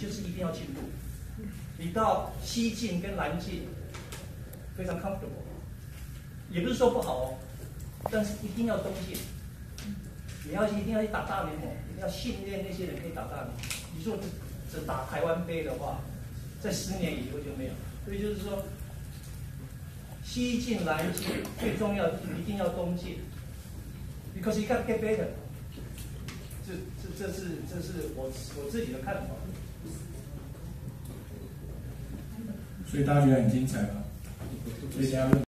就是一定要进步。你到西进跟南进非常 comfortable，也不是说不好哦，但是一定要东进。你要一定要去打大联盟，一定要训练那些人可以打大联盟。你说只只打台湾杯的话，在十年以后就没有。所以就是说，西进南进最重要一定要东进，because you got get better。这这这是这是我我自己的看法。所以大家觉得很精彩吧？所以大家。